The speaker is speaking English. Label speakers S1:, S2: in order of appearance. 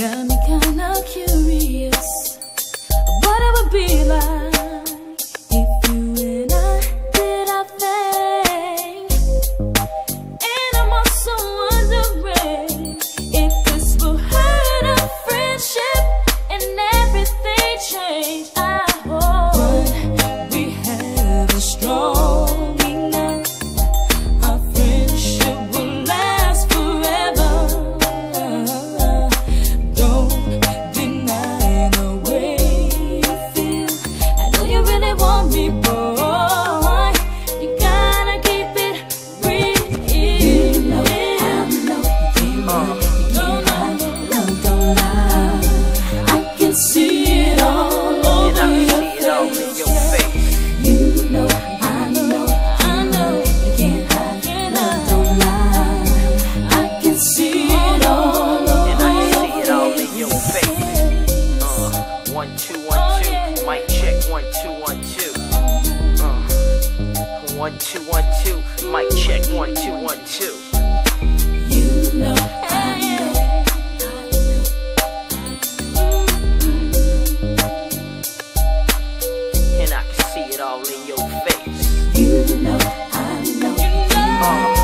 S1: Got me kinda curious. What it would be like. two. Mic
S2: check, one, two, one, two. Uh. One, two, one, two. Mic check, one, two, one, two.
S1: You know I know.
S2: And I can see it all in your face.
S1: You know I know. You know. Uh.